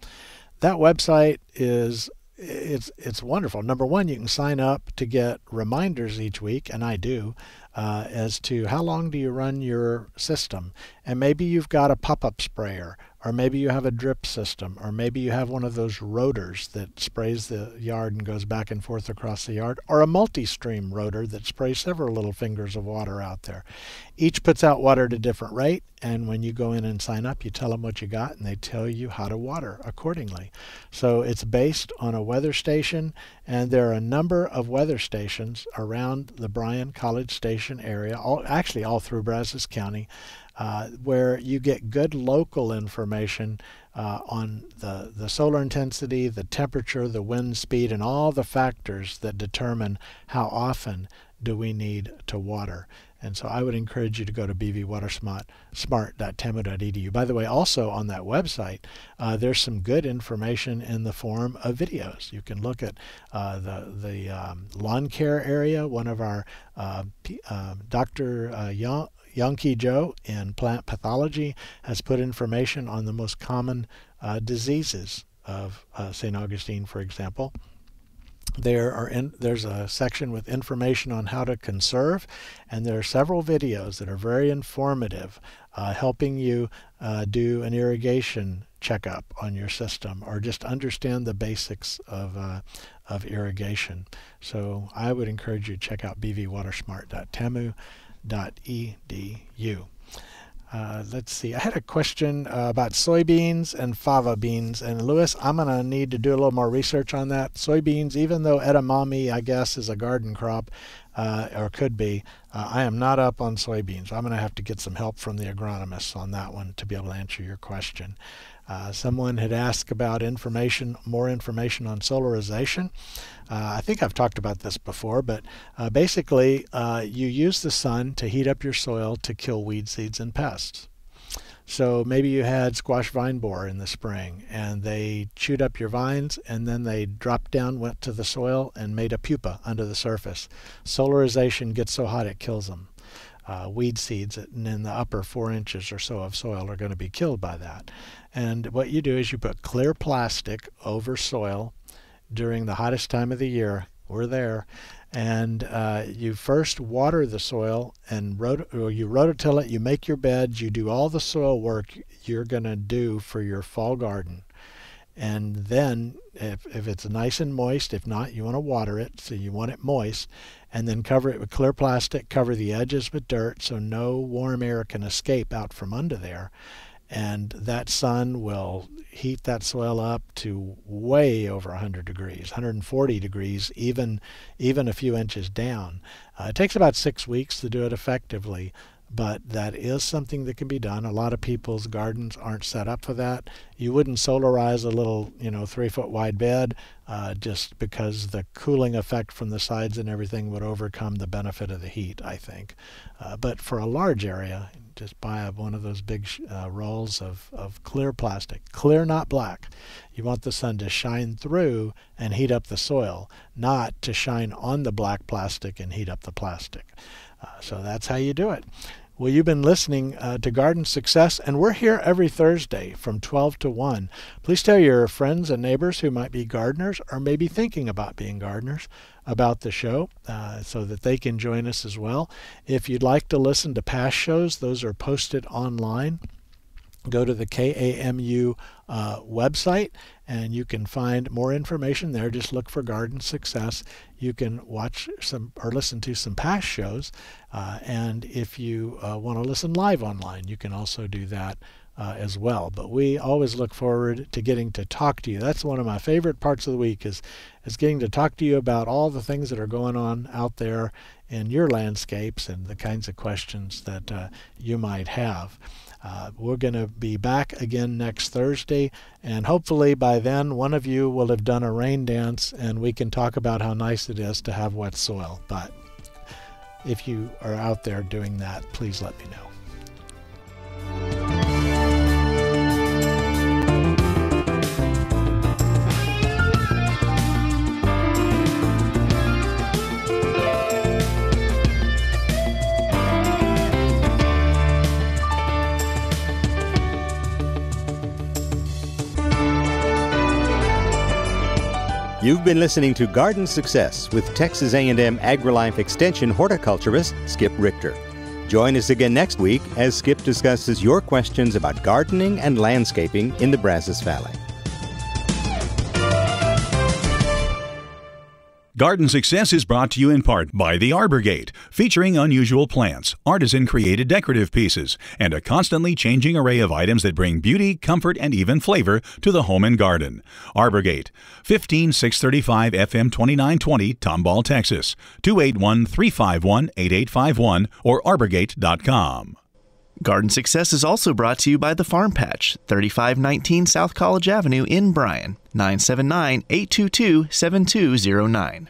That website is it's it's wonderful. Number one, you can sign up to get reminders each week, and I do, uh, as to how long do you run your system, and maybe you've got a pop-up sprayer, or maybe you have a drip system, or maybe you have one of those rotors that sprays the yard and goes back and forth across the yard, or a multi-stream rotor that sprays several little fingers of water out there. Each puts out water at a different rate, and when you go in and sign up, you tell them what you got, and they tell you how to water accordingly. So it's based on a weather station, and there are a number of weather stations around the Bryan College Station area, all, actually all through Brazos County, uh, where you get good local information uh, on the, the solar intensity, the temperature, the wind speed, and all the factors that determine how often do we need to water. And so I would encourage you to go to bvwatersmart.tamu.edu. By the way, also on that website, uh, there's some good information in the form of videos. You can look at uh, the the um, lawn care area. One of our uh, uh, Dr. Uh, Young, Young-Ki Jo in plant pathology has put information on the most common uh, diseases of uh, St. Augustine, for example. There are in, there's a section with information on how to conserve, and there are several videos that are very informative, uh, helping you uh, do an irrigation checkup on your system or just understand the basics of uh, of irrigation. So I would encourage you to check out bvwatersmart.tamu.edu. Uh, let's see. I had a question uh, about soybeans and fava beans. And Lewis, I'm going to need to do a little more research on that. Soybeans, even though edamame, I guess, is a garden crop, uh, or could be, uh, I am not up on soybeans. I'm going to have to get some help from the agronomists on that one to be able to answer your question. Uh, someone had asked about information, more information on solarization. Uh, I think I've talked about this before, but uh, basically, uh, you use the sun to heat up your soil to kill weed seeds and pests. So maybe you had squash vine borer in the spring and they chewed up your vines and then they dropped down, went to the soil, and made a pupa under the surface. Solarization gets so hot it kills them. Uh, weed seeds and in the upper four inches or so of soil are going to be killed by that. And what you do is you put clear plastic over soil during the hottest time of the year. We're there. And uh, you first water the soil and rot- you rototill it, you make your beds, you do all the soil work you're going to do for your fall garden. And then, if, if it's nice and moist, if not, you want to water it, so you want it moist, and then cover it with clear plastic, cover the edges with dirt so no warm air can escape out from under there and that sun will heat that soil up to way over 100 degrees 140 degrees even even a few inches down uh, it takes about six weeks to do it effectively but that is something that can be done. A lot of people's gardens aren't set up for that. You wouldn't solarize a little, you know, three foot wide bed uh, just because the cooling effect from the sides and everything would overcome the benefit of the heat, I think. Uh, but for a large area, just buy one of those big uh, rolls of, of clear plastic, clear, not black. You want the sun to shine through and heat up the soil, not to shine on the black plastic and heat up the plastic. Uh, so that's how you do it. Well, you've been listening uh, to Garden Success, and we're here every Thursday from 12 to 1. Please tell your friends and neighbors who might be gardeners or maybe thinking about being gardeners about the show uh, so that they can join us as well. If you'd like to listen to past shows, those are posted online go to the KAMU uh, website and you can find more information there. Just look for Garden Success. You can watch some or listen to some past shows. Uh, and if you uh, want to listen live online, you can also do that. Uh, as well, but we always look forward to getting to talk to you. That's one of my favorite parts of the week is is getting to talk to you about all the things that are going on out there in your landscapes and the kinds of questions that uh, you might have. Uh, we're going to be back again next Thursday, and hopefully by then one of you will have done a rain dance and we can talk about how nice it is to have wet soil. But if you are out there doing that, please let me know. You've been listening to Garden Success with Texas A&M AgriLife Extension horticulturist Skip Richter. Join us again next week as Skip discusses your questions about gardening and landscaping in the Brazos Valley. Garden Success is brought to you in part by The Arbor Gate, featuring unusual plants, artisan created decorative pieces, and a constantly changing array of items that bring beauty, comfort, and even flavor to the home and garden. Arbor Gate, 15635 FM 2920, Tomball, Texas, 281 351 8851, or arborgate.com. Garden Success is also brought to you by The Farm Patch, 3519 South College Avenue in Bryan, 979 822 7209.